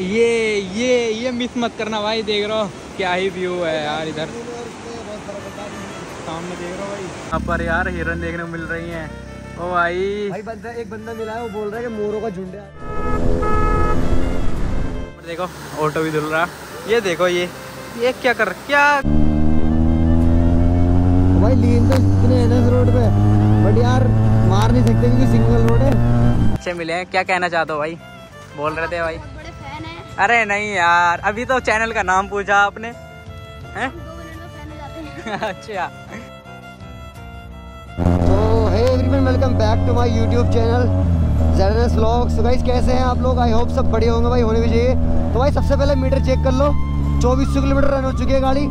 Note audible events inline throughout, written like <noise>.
ये ये ये मिस मत करना भाई देख रहा हो क्या ही व्यू है यार इधर। सामने देख रहा हो भाई। यहाँ पर यार हिरन देखने को मिल रही हैं। ओ भाई। भाई बंदा एक बंदा मिला है वो बोल रहा है कि मोरों का झुंड है। देखो ऑटो भी धुल रहा। ये देखो ये ये क्या कर क्या? भाई लीन तो इतने है ना रोड पे बट यार मार नहीं सकते क्योंकि सिंगल रोड है। अच्छे मिले हैं। क्या कहना चाहते हो भाई? बोल रहे थे भाई। अरे नहीं यार अभी तो चैनल का नाम पूछा आपने। हैं? <laughs> अच्छा। तो hey everyone welcome back to my YouTube channel vlogs so guys कैसे हैं आप लोग? आई होप सब बढ़िया होंगे भाई होने भी चाहिए। तो भाई सबसे पहले मीटर चेक कर लो। चौबीस किलोमीटर रन हो चुकी है गाड़ी।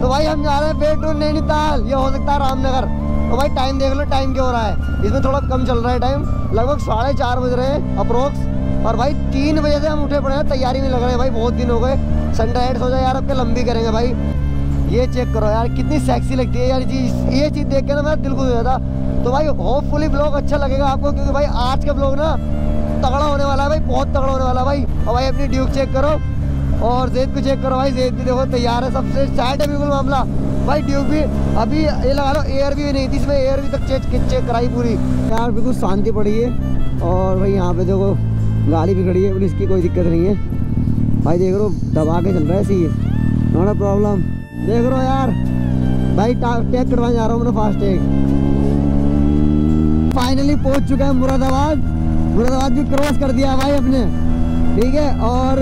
तो भाई हम जा रहे हैं टू नैनीताल ये हो सकता है रामनगर। तो भाई टाइम देख लो टाइम क्या हो रहा है। इसमें थोड़ा कम चल रहा है टाइम लगभग साढ़े चार बज रहे हैं अप्रोक्स और भाई, तीन बजे से हम उठे पड़े हैं, तैयारी में लग रहे हैं भाई, बहुत दिन हो गए। सनराइज हो जाए यार, अब के लंबी करेंगे भाई। ये चेक करो यार, कितनी सेक्सी लगती है यार चीज़। ये चीज़ देख के ना मेरा दिल खुश हो जाता। तो भाई होपफुली ब्लॉग अच्छा लगेगा आपको, क्योंकि भाई, आज का ब्लॉग ना तगड़ा होने वाला है भाई, बहुत तगड़ा होने वाला है भाई। और भाई, अपनी ड्यूक चेक करो। और जेद को चेक करो भाई जेद भी देखो, तैयार है सबसे। साइड है बिल्कुल मामला। भाई ड्यूक भी, अभी ये लगा लो एयर भी नहीं थी, इसमें एयर भी तक चेक चेक कराई पूरी। यार, बिल्कुल शांति पड़ी है। और भाई, यहाँ पे देखो गाड़ी खड़ी है, पुलिस की कोई दिक्कत नहीं है। भाई, देख लो, दबा के चल रहा है सी नॉट प्रॉब्लम देख लो यार। भाई टैग करवाने जा रहा हूँ फास्ट टैग फाइनली पहुँच चुका है मुरादाबाद। मुरादाबाद भी क्रॉस कर दिया भाई अपने। ठीक है, और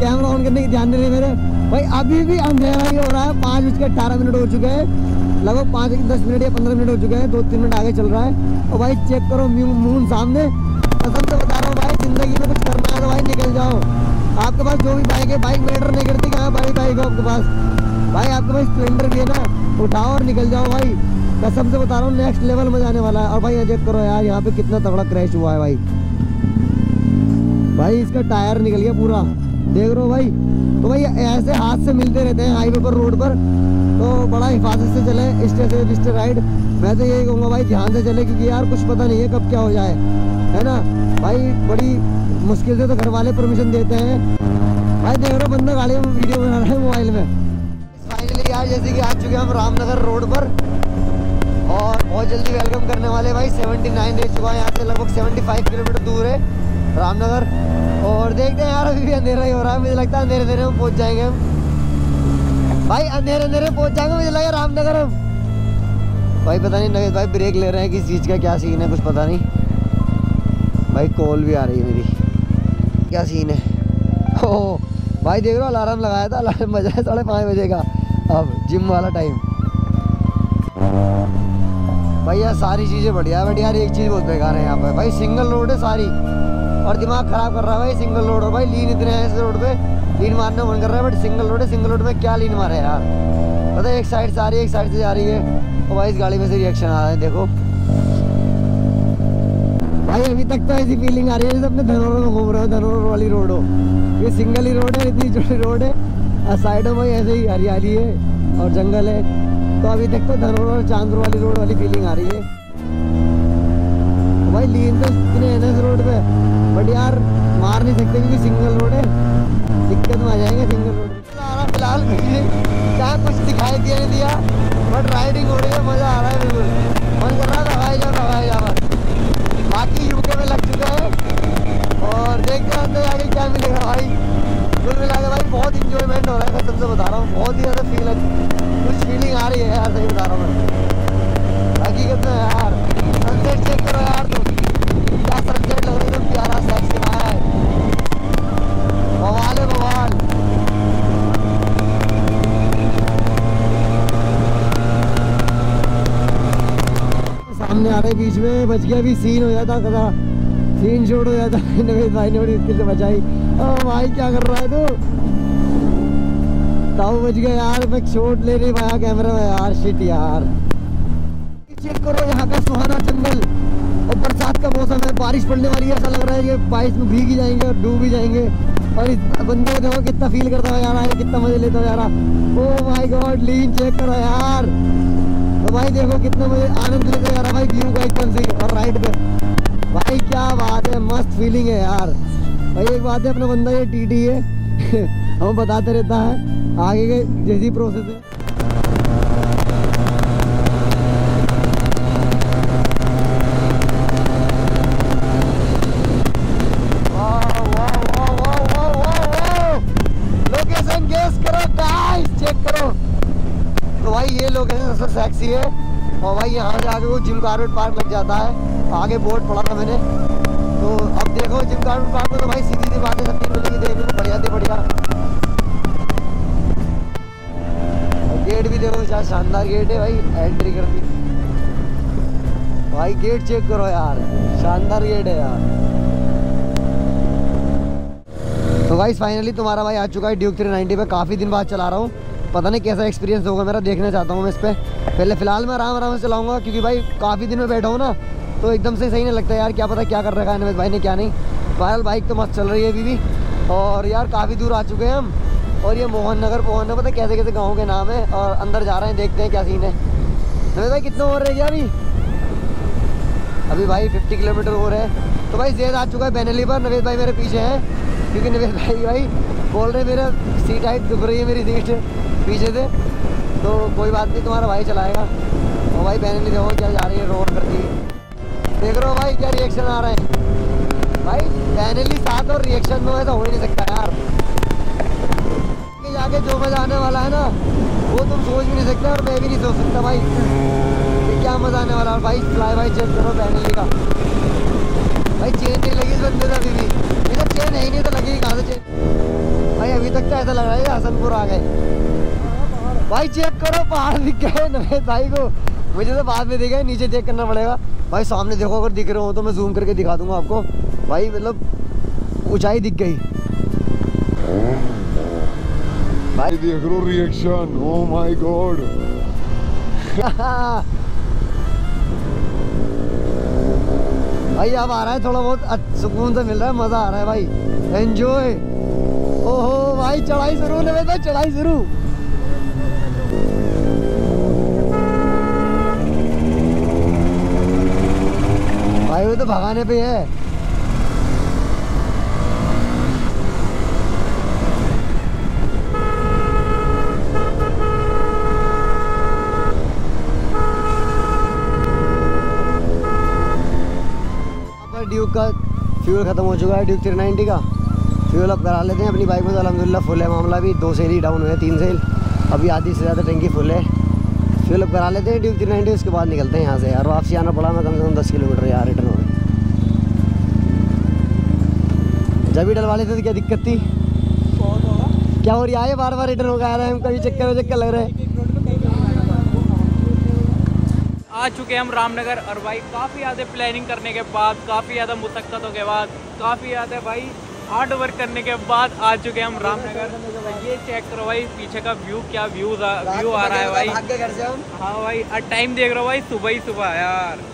कैमरा ऑन करने की ध्यान नहीं रहे मेरे। भाई, अभी भी अंधेरा ही हो रहा है। पाँच बज के अठारह मिनट हो चुके हैं। लगभग पाँच, दस मिनट या पंद्रह मिनट हो चुके हैं। दो तीन मिनट आगे चल रहा है। और भाई चेक करो मून सामने। ज़िंदगी में कुछ करना है। तो भाई निकल जाओ आपके पास जो भी बाइक है बाइक मैटर नहीं करती कहाँ बड़ी बाइक है आपके पास भाई आपके पास स्प्लेंडर भी है ना उठाओ और निकल जाओ भाई कसम से बता रहा हूँ नेक्स्ट लेवल में जाने वाला है और भाई चेक करो यार यहाँ पे कितना तगड़ा क्रैश हुआ है भाई भाई इसका टायर निकल गया पूरा देख रहे हो भाई तो भाई ऐसे हाथ से मिलते रहते हैं हाईवे पर रोड पर तो बड़ा हिफाजत से चले स्टे से राइड मैं तो यही कहूँगा भाई ध्यान से चले क्योंकि यार कुछ पता नहीं है कब क्या हो जाए है ना भाई बड़ी मुश्किल से तो घर वाले परमिशन देते हैं। भाई, देख रहे बंदा गाड़ी में वीडियो बना रहा है मोबाइल में। फाइनली यार, जैसे कि आ चुके हैं हम रामनगर रोड पर। और बहुत जल्दी वेलकम करने वाले भाई 79 रह चुका है यहाँ से, लगभग 75 किलोमीटर दूर है रामनगर। और देखते हैं यार, अभी भी अंधेरा ही हो रहा है, मुझे लगता है अंधेरे अंधेरे में पहुँच जाएँगे हम। भाई, अंधेरे अंधेरे पहुँच जाएँगे, मुझे लगा रामनगर हम। भाई, पता नहीं नवेद भाई ब्रेक ले रहे हैं किस चीज़ का, क्या सीन है, कुछ पता नहीं। भाई कॉल भी आ रही है मेरी। क्या सीन है? ओ भाई देख रहे अलार्म लगाया था, अलार्म बजा है साढ़े पाँच बजे का। अब जिम वाला टाइम भाई यार, सारी चीज़ें बढ़िया बट यार एक चीज़ बहुत बेकार है यहाँ पर। भाई सिंगल रोड है सारी। और दिमाग खराब कर रहा है भाई सिंगल रोड और भाई लीन इतने हैं इस रोड पे। लीन मारने मन कर रहा है, बट सिंगल रोड है सिंगल रोड में क्या लीन मारे यार? पता है, एक साइड से आ रही है, एक साइड से जा रही है। और भाई, इस गाड़ी में से रिएक्शन आ रहा है, देखो। भाई, अभी तक तो ऐसी फीलिंग आ रही है जैसे अपने धनौर में घूम रहे हो धनौर वाली रोड हो। ये सिंगल ही रोड है, इतनी छोटी रोड है। और साइडों में ऐसे ही हरियाली है और जंगल है। तो अभी तक तो धनौर और चांदपुर वाली रोड वाली फीलिंग आ रही है। भाई लीन तो इतने हैं ना रोड पे बट यार, मार नहीं सकते क्योंकि सिंगल रोड है। दिक्कत में आ जाएँगे सिंगल रोड फ़िलहाल, क्या कुछ दिखाई दिया नहीं दिया बट राइडिंग हो रही है, मज़ा आ रहा है बिल्कुल। मन कर रहा है हवाई जा हवाई जा बाकी यूके में लग चुका है। और देखते हैं अंदर आगे क्या मिलेगा भाई। कुल मिला के भाई बहुत इंजॉयमेंट हो रहा है कसम से बता रहा हूँ। बहुत ही ज़्यादा फील है। कुछ फीलिंग आ रही है यार, सही बता रहा हूँ मैं। हकीकत में यार सनसेट चेक करो यार तुम। क्या सनसेट लग रही है प्यारा सेक्सी है बवाल है बवाल। रहे बीच में बच गया भी सीन हो जाता कदा। सीन शूट हो जाता नवेद भाई ने बड़ी मुश्किल से बचाई। ओ भाई, क्या कर रहा है तू? ताऊ बच गया यार, मैं शॉट ले नहीं पाया कैमरा में। यार शिट यार। चेक करो यहाँ का सुहाना जंगल। और बरसात का मौसम है, बारिश पड़ने वाली है, ऐसा लग रहा है कि बारिश में भीग ही जाएँगे और डूब ही जाएँगे। और इस बंदे को देखो कितना फील करता है यार कितना मज़े लेता है यार। Oh my god lean check करो यार। तो भाई देखो कितना मुझे आनंद लग रहा भाई व्यू का एकदम से और राइट पे। भाई क्या बात है, मस्त फीलिंग है यार। भाई एक बात है, अपना बंदा ये टीटी है <laughs> हम बताते रहता है, आगे के जैसी प्रोसेस है लोकेशन गेस करो गाइस चेक करो तो भाई ये लोकेशन सेक्सी है और भाई यहाँ से आगे वो जिम कारपेट पार्क लग जाता है। आगे बोर्ड पढ़ा था मैंने। तो अब देखो जिम कारपेट पार्क में तो भाई सीधी सी बातें सब मिलेगी देखने को बढ़िया थी बढ़िया। गेट भी देखो, क्या शानदार गेट है भाई एंट्री कर दी। भाई गेट चेक करो यार, शानदार गेट है यार। तो गाइस फाइनली तुम्हारा भाई आ चुका है ड्यूक 390 पे। काफ़ी दिन बाद चला रहा हूँ। पता नहीं कैसा एक्सपीरियंस होगा, मेरा देखना चाहता हूँ मैं इस पर पहले फ़िलहाल मैं आराम आराम से चलाऊँगा, क्योंकि भाई काफ़ी दिन में बैठा हूँ ना तो एकदम से सही नहीं लगता यार, क्या पता क्या कर रखा है नवेद भाई ने, क्या नहीं। बहरहाल बाइक तो मस्त चल रही है अभी भी, और यार काफ़ी दूर आ चुके हैं हम, और ये मोहन नगर मोहन नगर पता कैसे कैसे गाँव के नाम है, और अंदर जा रहे हैं, देखते हैं क्या सीन है। नवेद भाई कितना और रह गया अभी? अभी भाई 50 किलोमीटर हो रहे हैं तो भाई जेद आ चुका है बैनली पर, नवेद भाई मेरे पीछे हैं, क्योंकि नवेद भाई भाई बोल रहे मेरा सीट हाइट दुख रही है मेरी सीट पीछे से तो कोई बात नहीं, तुम्हारा भाई चलाएगा। और भाई बैनली देखो क्या जा रही है रोड करती देख रहे हो भाई क्या रिएक्शन आ रहे हैं। भाई बैनली साथ और रिएक्शन में ऐसा हो ही नहीं सकता यार। जाके जो मज़ा आने वाला है ना, वो तुम सोच भी नहीं सकते और मैं भी नहीं सोच सकता भाई। कि क्या मज़ा आने वाला है। भाई फ्लाई भाई चेक करो बैनली का भाई चेन नहीं लगी इस बंदे से अभी भी। नहीं चेन है ही नहीं तो लगेगी कहाँ से चेन भाई, अभी तक तो ऐसा लग रहा है हसनपुर आ गए। भाई चेक करो पहाड़ दिख गए नवेद भाई को। मुझे तो बाद में दिखे नीचे चेक करना पड़ेगा। भाई सामने देखो अगर दिख रहे हो तो मैं जूम करके दिखा दूँगा आपको। भाई मतलब ऊंचाई दिख गई। भाई देख लो रिएक्शन ओ माय गॉड भाई अब आ रहा है थोड़ा बहुत सुकून से मिल रहा है मज़ा आ रहा है भाई। एंजॉय ओहो भाई चढ़ाई शुरू में तो चढ़ाई शुरू भाई वो तो भगाने पे है ड्यूक का फ्यूल ख़त्म हो चुका है ड्यूक थ्री नाइन्टी का। फ्यूल अब करा लेते हैं अपनी बाइक में तो अलहमदिल्ला फुल है मामला भी। दो सेल ही डाउन हुए तीन सेल अभी आधी से ज़्यादा टंकी फुल है। फ्यूल अब करा लेते हैं ड्यूक थ्री नाइन्टी उसके बाद निकलते हैं यहाँ से। और वापसी आना पड़ा मैं कम से कम दस किलोमीटर यहाँ रिटर्न जब भी डलवा लेते थे क्या दिक्कत थी? क्या हो रहा है? बार बार रिटर्न हो गया हम कभी चक्कर चक्कर लग रहे हैं। आ चुके हैं हम रामनगर और भाई काफ़ी ज़्यादा प्लानिंग करने के बाद काफ़ी ज़्यादा मुशक्क़तों के बाद काफ़ी ज़्यादा भाई हार्ड वर्क करने के बाद आ चुके हैं हम रामनगर। तो ये चेक करो भाई पीछे का व्यू क्या व्यू व्यू आ रहा है भाई भाग के घर से हम हाँ भाई और टाइम देख रहे हो भाई सुबह ही सुबह यार।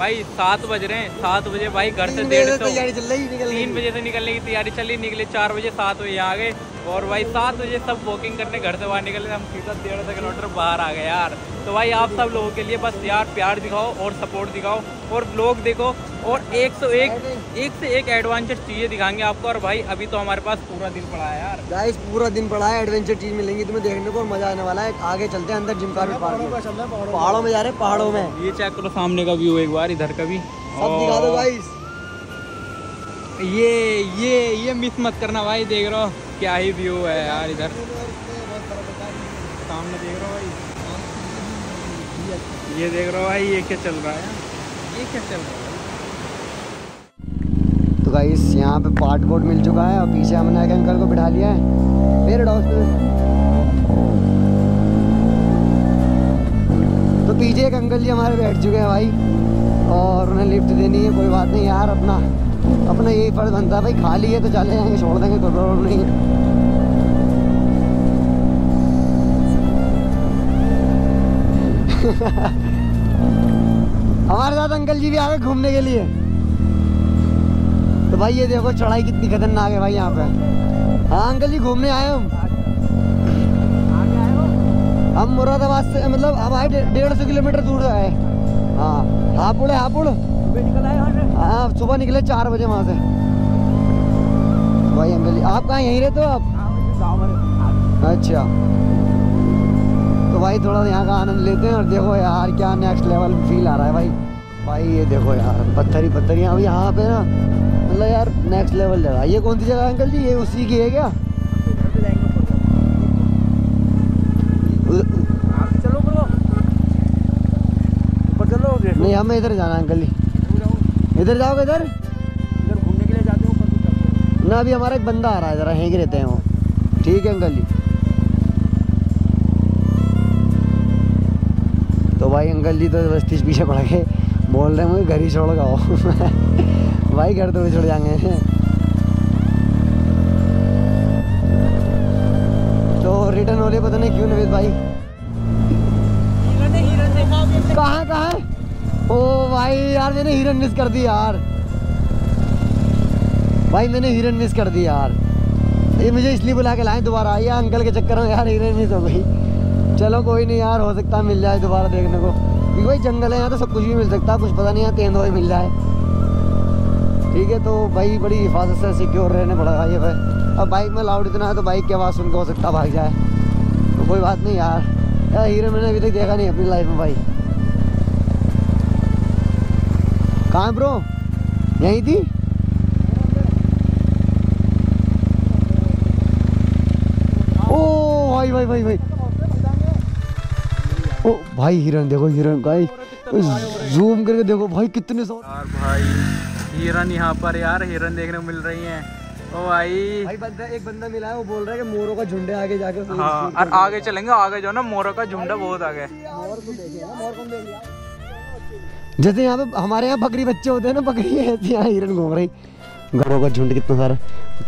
भाई सात बज रहे हैं सात बजे भाई घर से डेढ़ सौ। तीन बजे से निकलने की तैयारी चली निकले चार बजे सात बजे आ गए। और भाई सात बजे सब वॉकिंग करने घर से बाहर निकले हम सीधा डेढ़ सौ किलोमीटर बाहर आ गए यार। तो भाई आप सब लोगों के लिए बस यार प्यार दिखाओ और सपोर्ट दिखाओ और ब्लॉग देखो और एक सौ एक एक से एक एडवेंचर चीज़ें दिखाएँगे आपको और भाई अभी तो हमारे पास पूरा दिन पड़ा है यार। गाइस पूरा दिन पड़ा है एडवेंचर चीज़ मिलेंगी तुम्हें देखने को मज़ा आने वाला है। आगे चलते हैं अंदर जिम का में पहाड़ों में जा रहे हैं पहाड़ों में। ये चेक करो सामने का व्यू एक बार इधर का भी। सब दिखा दो गाइस ये ये ये मिस मत करना भाई देख रहा हो। क्या ही व्यू है यार इधर। सामने देख रहे भाई? ये देख रहे भाई, ये क्या चल रहा है? ये क्या चल रहा है? तो गाइस यहाँ पे पार्ट बोर्ड मिल चुका है और पीछे हमने एक अंकल को बिठा लिया है। फिर डॉस तो पीछे एक अंकल जी हमारे बैठ चुके हैं भाई और उन्हें लिफ्ट देनी है, कोई बात नहीं यार, अपना। अपना यही फ़र्ज़ बनता है, भाई खाली है तो चले जाएँगे, छोड़ देंगे, कोई प्रॉब्लम नहीं <laughs> हमारे साथ अंकल जी भी आ गए घूमने के लिए। तो भाई ये देखो चढ़ाई कितनी खतरनाक है भाई यहाँ पे। हाँ अंकल जी घूमने आए हम हम मुरादाबाद से मतलब हम आए डेढ़ सौ किलोमीटर दूर आए। हाँ हापुड़ है, हापुड़। हाँ सुबह निकले चार बजे वहाँ से। भाई अंकल जी आप कहाँ यहीं रहते हो आप? अच्छा। तो भाई थोड़ा यहाँ का आनंद लेते हैं और देखो यार क्या नेक्स्ट लेवल फील आ रहा है भाई। भाई ये देखो यार पत्थर ही पत्थर यहाँ यहाँ पे ना मतलब यार नेक्स्ट लेवल जगह। ये कौन सी जगह है अंकल जी? ये उसी की है क्या? नहीं हमें इधर जाना है अंकल जी। इधर जाओगे इधर। इधर घूमने के लिए जाते हो ना अभी हमारा एक बंदा आ रहा है ज़रा यहीं रहते हैं वो। ठीक है अंकल जी। तो भाई अंकल जी तो बस्ती पीछे पड़ गए। बोल रहे हैं मुझे घर ही छोड़ आओ <laughs> भाई घर तो भी छोड़ जाएँगे। तो रिटर्न हो रहे पता नहीं क्यों नवेद भाई। कहाँ कहाँ भाई यार, मैंने हिरन मिस कर दी यार। भाई, मैंने हिरन मिस कर दी यार। ये मुझे इसलिए बुला के लाए दोबारा। ये अंकल के चक्कर में यार हिरन मिस हो गई। चलो, कोई नहीं यार, हो सकता मिल जाए दोबारा देखने को। क्योंकि भाई, जंगल है, यहाँ तो सब कुछ भी मिल सकता है। कुछ पता नहीं, यहाँ तेंदुआ ही मिल जाए। ठीक है तो भाई, बड़ी हिफाजत से सिक्योर रहने पड़ेगा ये भाई। अब बाइक में लाउड इतना है तो बाइक की आवाज़ सुन के हो सकता भाग जाए। तो कोई बात नहीं यार। यार हीरो मैंने अभी तक देखा नहीं अपनी लाइफ में भाई। कहाँ ब्रो यहीं थी? ओ भाई भाई भाई भाई। ओ भाई हिरन देखो हिरन भाई जूम करके देखो भाई कितने सौ यार भाई हिरन यहाँ पर यार हिरन देखने को मिल रही हैं। ओ भाई। भाई बंदा एक बंदा मिला है वो बोल रहा है कि मोरों का झुंडे आगे जाके हाँ और आगे चलेंगे आगे जो ना मोरों का झुंडा बहुत आगे मोर को देखे मोर को देख जैसे यहाँ पे हमारे यहाँ बकरी बच्चे होते हैं ना, बकरी ऐसे यहाँ हिरन घूम रही। घरों का झुंड कितना सारा।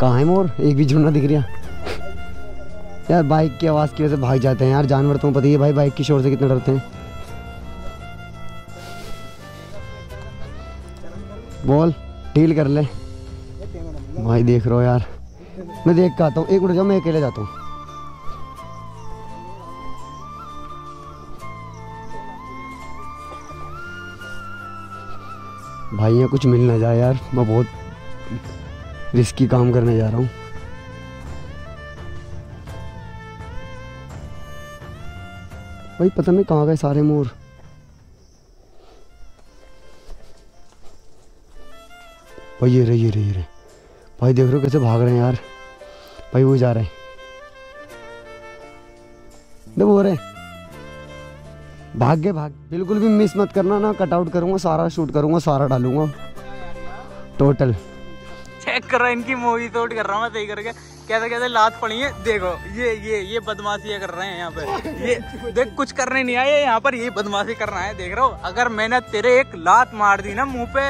कहाँ है मोर? एक भी झुंड ना दिख रहा। यार बाइक की आवाज़ की वजह से भाग जाते हैं यार, जानवर तुम्हें पता ही है भाई, बाइक की शोर से कितने डरते हैं। बोल, डील कर ले। भाई देख रहा हो यार। मैं देख के आता हूँ। एक उठ जाओ, मैं अकेले जाता हूँ। भाई यहाँ कुछ मिल ना जाए यार। मैं बहुत रिस्की काम करने जा रहा हूँ। भाई, पता नहीं कहाँ गए सारे मोर। भाई, ये रहे ये रहे ये रहे। भाई, देख रहे हो कैसे भाग रहे हैं यार। भाई, वो जा रहे हैं। देखो, वो रहे भाग गए भाग बिल्कुल भी मिस मत करना ना। कटआउट करूँगा, सारा शूट करूँगा, सारा डालूँगा। टोटल चेक कर रहा इनकी मूवी शूट कर रहा हूँ, मैं सही करके। कैसे कैसे लात पड़ी है। देखो, ये ये ये बदमाशियाँ कर रहे हैं यहाँ पर। ये, देख, कुछ करने नहीं आए, यहाँ पर ये बदमाशी कर रहा है, देख रहे हो। अगर मैंने तेरे एक लात मार दी ना मुँह पे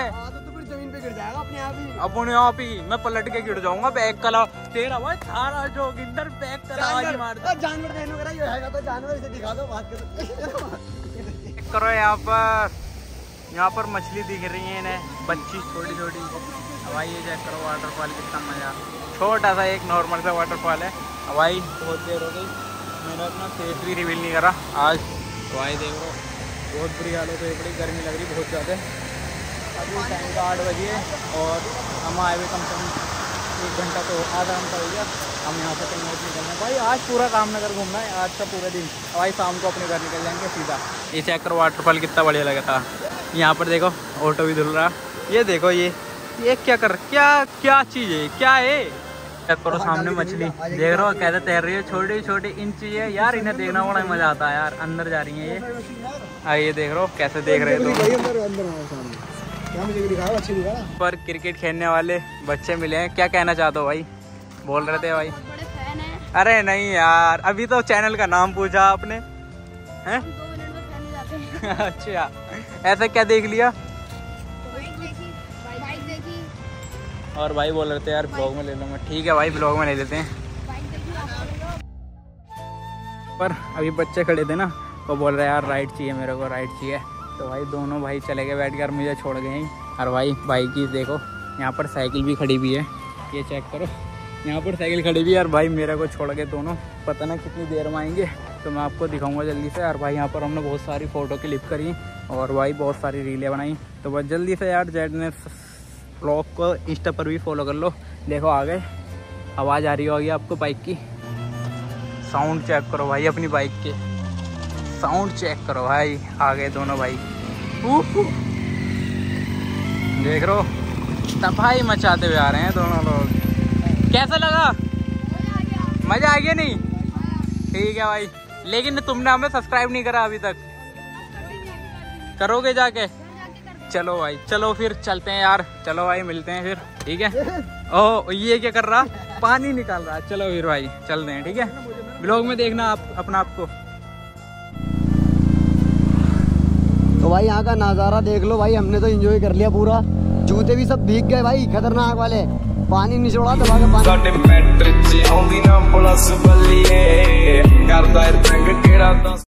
गिर जाएगा अपने आप ही। अपने आप ही। मैं पलट के गिर जाऊँगा बैग कला तेरा भाई थारा जोगिंदर बैग कला आज मार जानवर देखने को ये हैगा तो जानवर इसे दिखा दो बात करो। करो यहाँ पर। यहाँ पर मछली दिख रही है इन्हें। बच्ची छोटी छोटी हवाई ये चेक करो वाटरफॉल कितना मज़ा। छोटा सा एक नॉर्मल सा वाटरफॉल है। भाई बहुत देर हो गई। मैंने अपना फेस भी रिवील नहीं करा। आज भाई देख लो बहुत बुरी हालत है बड़ी गर्मी लग रही बहुत ज़्यादा। अभी टाइम का आठ बजे और हम आए हुए कम से कम एक घंटा तो आधा घंटा हो गया। हम यहाँ से कहीं और निकलना भाई आज पूरा रामनगर घूमना है आज का पूरा दिन। भाई शाम को अपने घर निकल जाएँगे सीधा। ये चेक करो वाटरफॉल कितना बढ़िया लगा था। यहाँ पर देखो ऑटो भी धुल रहा। ये देखो ये ये क्या कर क्या क्या चीज़ है? क्या है? चेक करो सामने मछली। देख रहे हो कैसे तैर रही है छोटी छोटी इंच है। यार इन्हें देखना बड़ा मज़ा आता है यार अंदर जा रही है ये। आ ये देख रहे हो कैसे देख रहे हो पर क्रिकेट खेलने वाले बच्चे मिले हैं। क्या कहना चाहते हो भाई? बोल रहे थे भाई। बड़े फ़ैन हैं। अरे नहीं यार अभी तो चैनल का नाम पूछा आपने। हैं? हो हैं। <laughs> अच्छा ऐसा क्या देख लिया? बाइक देखी बाइक देखी। और भाई बोल रहे थे यार ब्लॉग में ले लूँगा। ठीक है भाई ब्लॉग में ले लेते हैं। पर अभी बच्चे खड़े थे ना वो बोल रहे यार राइड चाहिए मेरे को राइड चाहिए। तो भाई दोनों भाई चले गए बैठ कर मुझे छोड़ गए हैं। और भाई भाई की देखो, यहाँ पर साइकिल भी खड़ी हुई है। ये चेक करो। यहाँ पर साइकिल खड़ी हुई है और भाई मेरे को छोड़ के दोनों। पता ना कितनी देर में आएँगे तो मैं आपको दिखाऊँगा जल्दी से। और भाई, यहाँ पर हमने बहुत सारी फ़ोटो क्लिक करी और भाई बहुत सारी रीलें बनाई। तो बस जल्दी से यार जेड ने ब्लॉग को इंस्टा पर भी फॉलो कर लो। देखो आ गए आवाज़ आ रही होगी आपको बाइक की। साउंड चेक करो भाई अपनी बाइक के। साउंड चेक करो भाई आ गए दोनों भाई। देख रो तबाही मचाते हुए आ रहे हैं दोनों लोग। कैसा लगा? मज़ा आ गया नहीं? ठीक है भाई। लेकिन तुमने हमें सब्सक्राइब नहीं करा अभी तक। करोगे जाके? चलो भाई चलो फिर चलते हैं यार। चलो भाई मिलते हैं फिर। ठीक है? ओ ये क्या कर रहा? पानी निकाल रहा। चलो फिर भाई चलते हैं ठीक है? ब्लॉग में देखना आप अपना आपको भाई यहाँ का नज़ारा देख लो भाई हमने तो एंजॉय कर लिया पूरा जूते भी सब भीग गए भाई खतरनाक वाले पानी नहीं छोड़ा दबा के पानी ਸਾਡੇ ਮੈਟਰ ਚ ਆਉਂਦੀ ਨਾ ਪੁਲਿਸ ਬੱਲੀਏ ਕਰਦਾ ਰੰਗ ਕਿਹੜਾ ਦੱਸ